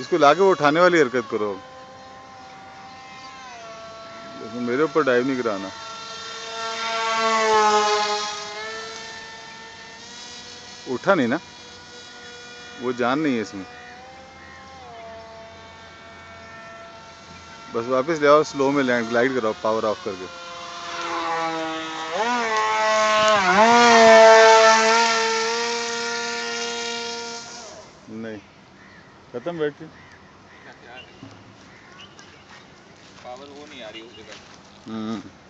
इसको लाके वो उठाने वाली हरकत करो। देखो मेरे ऊपर डाइव नहीं कराना। उठा नहीं ना? वो जान नहीं है इसमें। बस वापस ले आओ स्लो में लैंड ग्लाइड कराओ पावर ऑफ़ करके। नहीं। खत्म बैटरी पावर वो नहीं आ रही उस जगह। हम्म।